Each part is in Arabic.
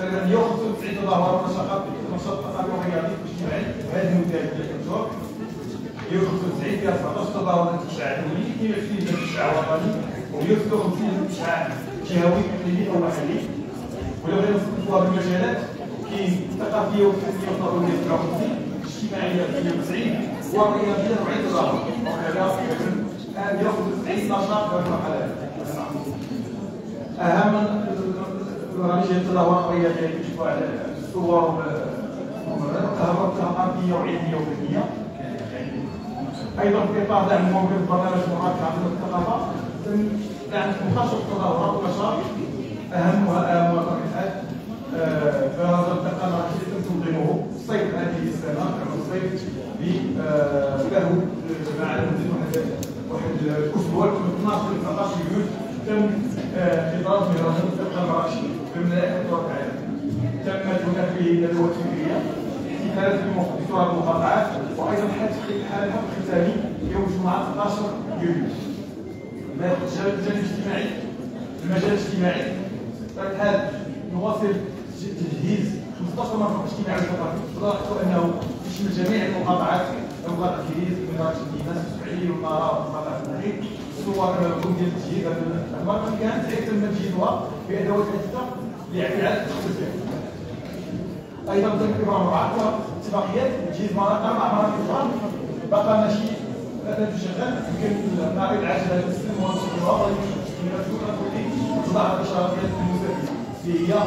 تقريبا 195 تظاهرات نشاطات نشاط ثقافي ورياضي واجتماعي هذه المده اللي كنشوف 195 فيها 19 تظاهرات انتشاع دولي 22 انتشاع وطني و156 انتشاع جهوي اقليمي أو محلي ولو غير نصنفوها بالمجالات كاين الثقافيه والفنيه والضروريه 59 الاجتماعية 92 والرياضية 40 تظاهره وكذا ياخذ 90 نشاط في المرحله أهم البرامج التظاهرات الرياضيه اللي كتشوفوا على الصور التظاهرات ثقافيه وعلميه وفنيه أيضا في دعم موجود برنامج مراكز عن الثقافه دعم مخصص التظاهرات ونشاط أهمها اهم الترشيحات فهذا التقى يتم تنظيمه الصيف هذه السنة كما الصيف له مع واحد واحد الأسبوع من 12 ل 19 يوليو تم اطار مهرجان الفقه المراكشي بملائكه العالم تمت هناك فكريه احتفالات بصور المقاطعات وأيضا حال الحفل الختامي يوم الجمعه 13 يوليو المجال الاجتماعي المجال الاجتماعي. هذا نواصل تجهيز 15 مرفق اجتماعي ثقافي لاحظوا انه يشمل جميع المقاطعات مقاطعه الجيز مقاطعه المدينة السبعيه والقرار ومقاطعه المحيط صور لكم ديال التجهيز المرة كانت تم تجهيزها بادوات حديثه لاعاده التخصص أيضا تم ابرام معركه اتفاقيات تجهيز أربع مراكز أخرى بقى ماشي لا تشغل يمكن العاجل هذا السن والصحه من الدول تضع الاشارات المستفيده اللي هي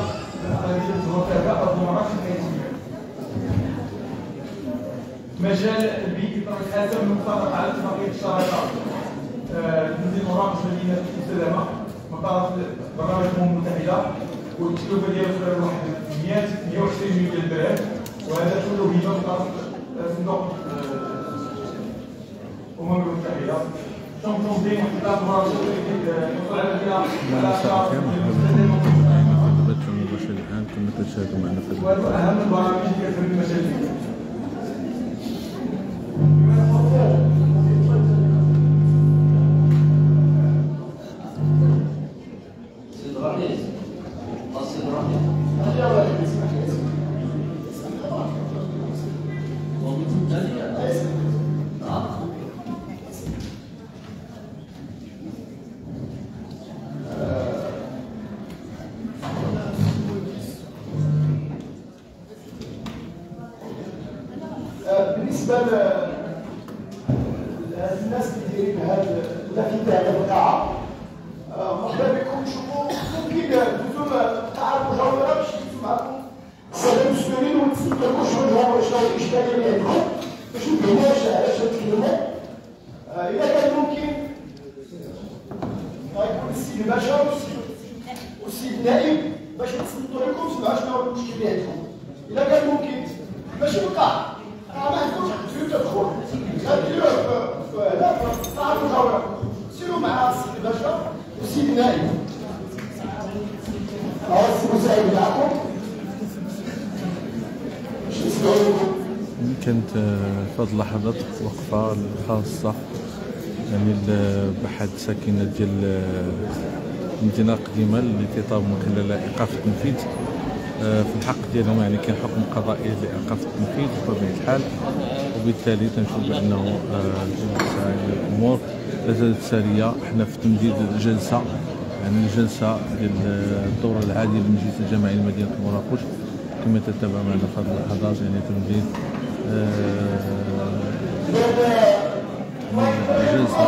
الوكاله أو المراكز الحياتيه مجال البيئي تم المتفق على اتفاقيه الشراكه تنزيل مراكز مدينه المستدامه من طرف برنامج الامم المتحده والتكلفه ديالو في واحد 100 120 مليون درهم. وهذا كله من طرف صندوق الامم المتحده تم تنظيم احتفال مراكز يوصل على البناء المباشر الآن كما تشاهدوا معنا في said that كانت في هذه اللحظات وقفة خاصة يعني بأحد ساكنة ديال المدينة القديمة اللي تطلب من خلالها إيقاف التنفيذ. في الحق ديالهم يعني كان حكم قضائي لإيقاف التنفيذ بطبيعة الحال. وبالتالي تنشوف بأنه الأمور لا زالت سارية. حنا في تمديد الجلسة يعني الجلسة ديال الدورة العادية للمجلس الجماعي لمدينة مراكش كما تتابع معنا في هذه اللحظات يعني تمديد جلسة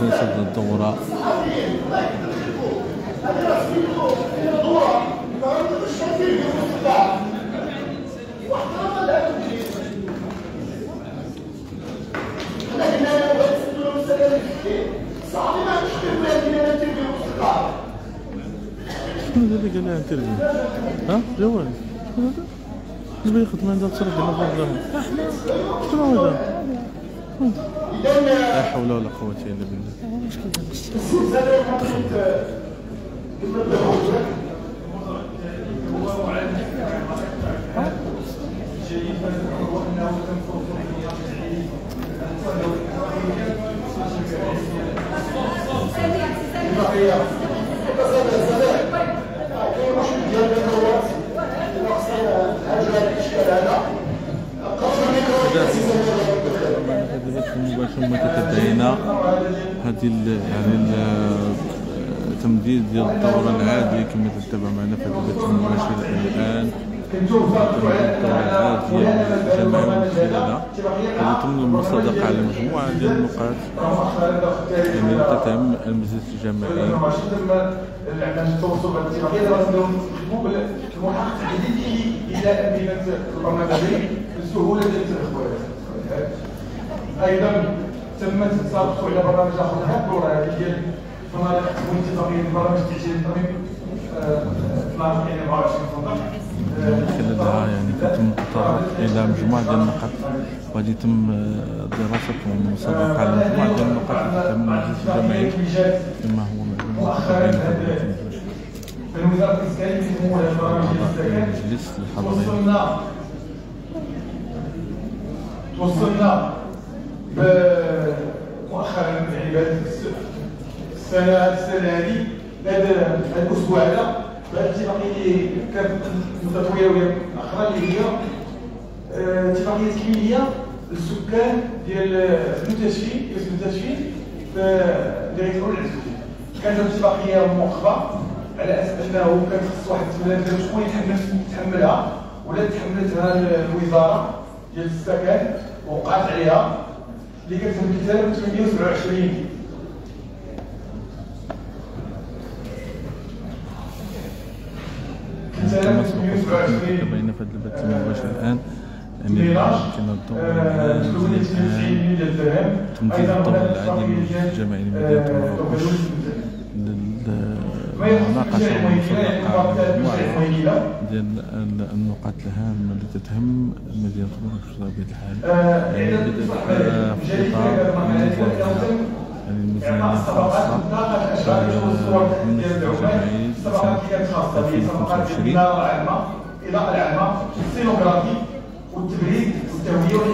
جلسة الدورة شنو هذا اللي قال لها انترفيو ها؟ جوال. شنو هذا بياخذ من عندها تصرف شنو هذا لا حول ولا قوة إلا بالله كاين مشكل ديال الدورات ديال يعني ال- تمديد ديال الدورة العادية كما تتبع معنا في البث المباشر من خلالها ويتم المصادقة على مجموعة ديال النقاط. يعني بسهوله ديال الاخوات أيضا تمت التسابق على برامج اخر الدوره هذه ديال فنادق واتفاقيه البرامج التاجيل الطبيب فنادق يعني 24 فندق من يعني كتم إلى مجموعة ديال النقاط وغادي يتم آه، دراسة والمصادقة على مجموعة ديال النقاط اللي المجلس الجماهيري كما هو معلوم مؤخرا يسموها البرامج ديال السكن المجلس الحضري توصلنا توصلنا ب- مؤخرا هذه هذا الأسبوع هذا الاتفاقيه اللي كانت متطوره وهي أخرى اللي هي آه، اتفاقية تكميليه للسكان ديال المنتشفين كاس المنتشفين في اللي غيدخلوا العزوزيه كانت اتفاقية موقفه على أساس أنه كان خص واحد البلاد شكون يتحمل يتحملها ولا تحملتها الوزارة ديال السكن ووقعت عليها. اللي كتمثل 827 كما كتمثل سبق 827 تبين في هذا البث المباشر الدور الآن الآن تمديد العادي مدينة مراكش للمناقشة والمصادقة على مجموعة ديال ال- النقاط الهامة اللي تتهم بطبيعة الحال. يعني في إطار النظام يعني الميزانية الخاصة بالمجلس الجماهيري لسنة 2025 اضاءه العامه السينوغرافي والتبريد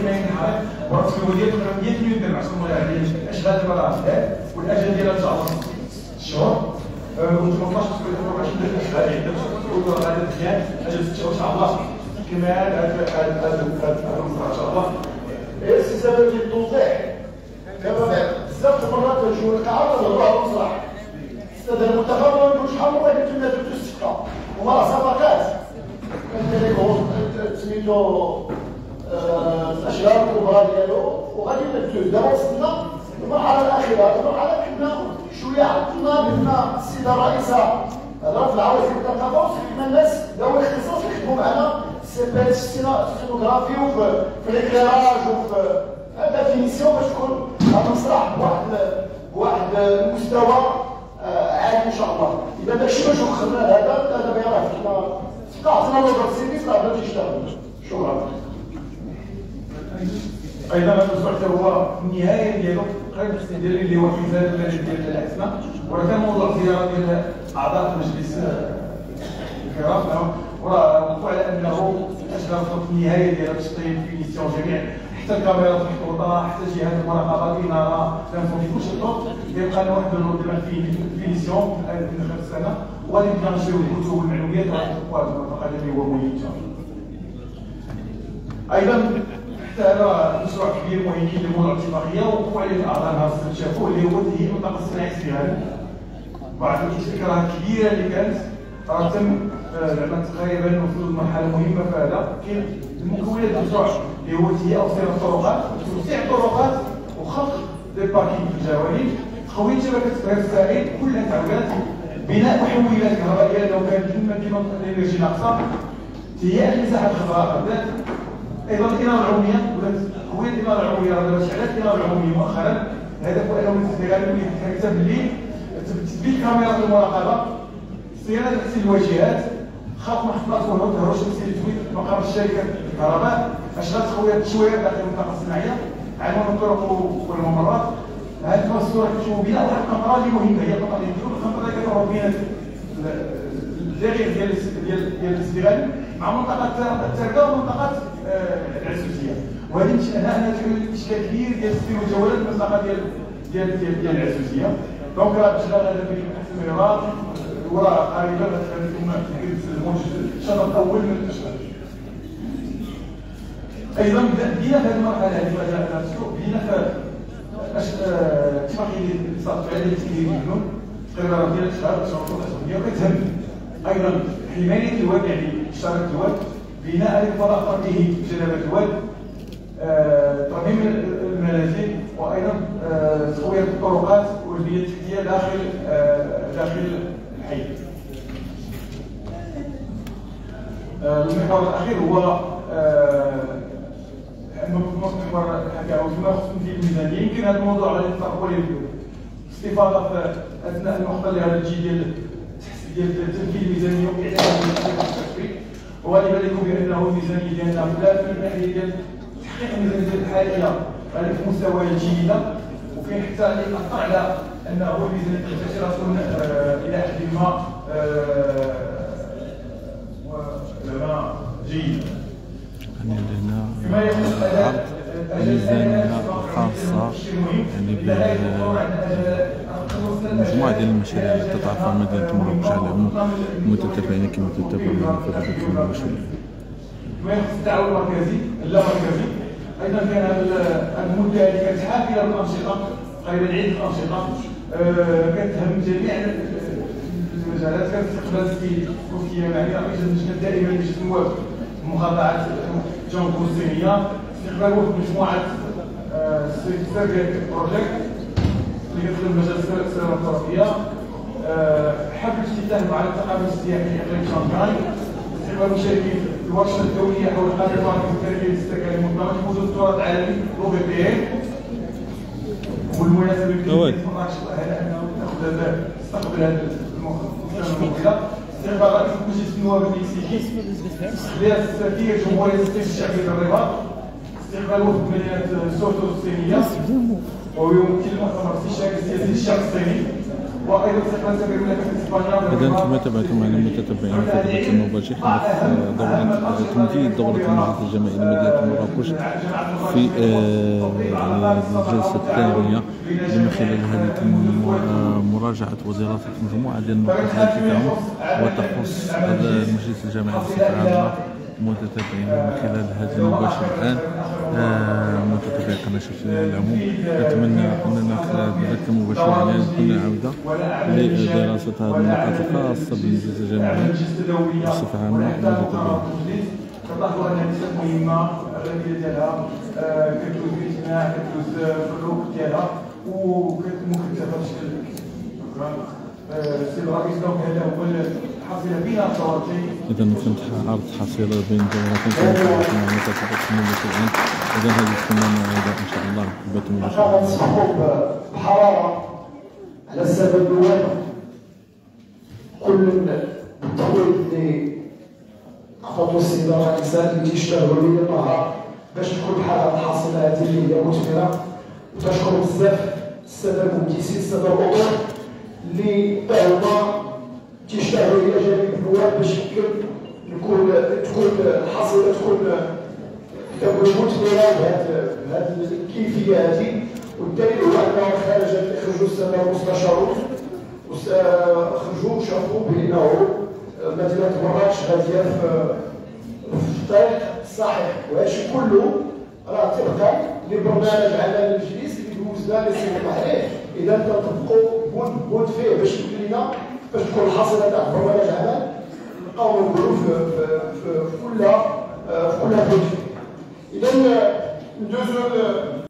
من الحرائق ورسم الوديات 100 مليون درهم عشان المراكز والأجل ديالها إن شاء الله. ست شهور و18 سنه 24 درهم اشغال عده ويقول هذا الديان أجل ست شهور ان شاء الله كمان هذا هذا هذا ان شاء الله سبب للتوضيح كما بزاف المرات نجيو القاعه على المصلح أستاذ المنتخب ما شحال مره قلت لنا درتو السكه ومرة صفقات سميتو الاشجار الكبرى ديالو وغادي نبدو دابا وصلنا المرحله الأخيرة المرحله كنا شوية عطلنا بان السيده الرئيسه العوائل ديال الثقافه وسلمنا الناس. ذوي الاختصاص يخدموا معنا. سي بي ستينوغرافي وفي في الاكليراج وفي هذا ديفينيسيون باش تكون المسرح بواحد بواحد المستوى عالي ان شاء الله اذا داكشي باش وخرنا هذا هذا ما يعرف كنا قاعدنا نوضع السيرفيس لا باش يشتغل شكرا أيضا هذا حتى هو النهاية ديالو قريب الاستدلال اللي هو حزام الملك ديال العتمه وكان موضوع زياره ديال أعضاء المجلس الكرام. وراه وقع على أنه اشرف في النهاية ديال تشطيب فينيسيون جميع حتى الكاميرات محطوطه حتى جهاز المراقبة الاناره تنفذ كل شيء طوط يبقى لنا واحد دابا في فينيسيون في اخر السنة. وغادي نبدأ نشريو الكتب والمعلومات الفقره اللي هو مهم. أيضا حتى هذا مشروع كبير مهم للموضوع الاتفاقيه وقوع عليه الاعضاء نهار السبت شافوه اللي هو تهيئ المنطقة الصناعيه السيغالي بعد الفكرة الكبيره اللي كانت راه تم آه، زعما تقريبا وصلوا لمرحله مهمه في هذا كاين المكونات المشروع اللي هو تهيئه وصيانه الطرقات توسيع الطرقات وخلق دي باركينغ في الجوانب تقوية شبكه السائل كلها تعويضات بناء محولات كهربائيه لو كانت كما كما الانرجي ناقصه تهيئه المساحه الخضراء أيضا الاناره العمومية. قويه الاناره العمومية شعلات الاناره العمومية مؤخرا الهدف هو إنه الاستغلال حتى بالليل تثبيت كاميرات المراقبة صيانة تحسين الواجهات خلق محطات وهو تهرش تمثيل التويت مقام الشركة الكهرباء اشغال تقويه التشويه داخل المنطقة الصناعية. عنوان الطرق والممرات. هذه الصورة كتشوفوا بناء واحد القنطره اللي مهمة؟ هي القنطره اللي تدور القنطره اللي كتربط بين الداخل ديال ديال ديال الاستغلال. مع منطقة التركه ومنطقة آه، العسوسيه وهذه تحل اشكال كبير ديال السير في المنطقة ديال ديال ديال ديال العسوسيه دونك راه اشغال هذا في أحسن المرات وراء قريبا ثم الشهر الأول من الأشهر. أيضا بدينا في هذه المرحلة هذه بدينا في اتفاقية الاقتصاد الفعلي التي يمكن تقريبا ديال شهر شهر هي وكتهم أيضا حماية الواد يعني اشاره الواد بناء الترفيهي جناب الواد ترميم المنازل وأيضا تقويه الطرقات والبنيه التحتيه داخل داخل الحي. المحور الأخير هو محور حكاه فيما يخص في الميزانيه يمكن هذا الموضوع غادي نطرحوا عليه استفاضه أثناء المقطع اللي غادي تجي ديال ديال تنفيذ الميزانيه واعداد يكون بانه الميزانيه ديالنا لا في الناحيه ديال تحقيق الميزانيه الحاليه في مستويات جيده وفين حتى اللي اثر على انه الميزانيه التي تكون إلى حد ما ولما جيده يعني لنا عرض ميزانية خاصة يعني مجموعة ديال المشاريع اللي تتعرف مدينة مراكش على متتابعين كما تتابعون في هذا المشروع. ما يخص التعاون المركزي اللامركزي أيضا كان المدة اللي كانت حافله بالانشطه تقريبا عده انشطه كتهم جميع المجالات. كانت استقبال السيد كوفية يعني رئيس اللجنه الدائمه لجنه النواب مقاطعه جون كوستينيا استقبال مجموعة سيرفيت بروجيكت اللي يخدم مجال السيره الترفيه حفل افتتاح مع الثقافه السياحيه لاقليم شانغهاي استقبال مشاركين في الورشة الدولية حول البرامج التربية السكنيه المنظمه حدود التراث العالمي لو بي بي والمناسبه يمكن مراكش أنه تستقبل هذا استقبال رئيس مجلس النواب المكسيكي استقبال السفير جمهورية الصين الشعبيه بالرباط استقبال وفد مدينة سوتو الصينية. الشعب الصيني وأيضا اسبانيا اذا أنتم تابعتم معنا متتبعين في البث المباشر في دورة تمديد دورة المجلس الجماعي لمدينة مراكش في يعني الجلسة الثانية من خلال هذه مراجعة ودراسه مجموعه ديال النقاط التي تعم وتخص المجلس الجماعي بصفة عامة. متتابعين من خلال هذا المباشر الآن. متتابعي قناة شمسيه العموم. نتمنى أننا خلال ذلك المباشر الآن كنا عوده لدراسة هذه النقاط الخاصه بالمجلس الجماعي بصفة عامة متتابعين ان النساء مهمه الغالبيه ديالها كتدوز الاجتماع كتدوز الروح ديالها ومكتفه بشكل شكرا السيد الرئيس دونك هذا هو إذا فهمت عرض حصيلة بين دورتين كانت مع متابعه المملكه الان إذا هذه تكون معنا إن شاء الله. البث المباشر نصبحوا بحراره على السبب الواحد كل بالتطوير اللي خطوة السيدة الرئيسة اللي تيشتغلوا لي طاهرة باش تكون الحالة الحاصلة هذه اللي هي مثمرة. وتشكر بزاف السادة المهندسين السادة الأطر اللي هما تيشتغلوا لي جانب النواب باش يمكن نكون تكون الحصيلة تكون تكون مثمرة بهذه الكيفية هذه. والدليل هو أنه خرجت خرجوا السادة المستشارون خرجوا شافوا بأنه مدينة مراكش غادية في الطريق الصحيح وهذا الشيء كله راه طبقا لبرنامج عمل المجلس اللي دوزنا اللي سيطر عليه إذا تطبقوا بود بود فيه باش يمكن لنا باش تكون الحصيله تاع برنامج عمل نبقاو نقولوا في في كل في كل بروجي اذا ندوزو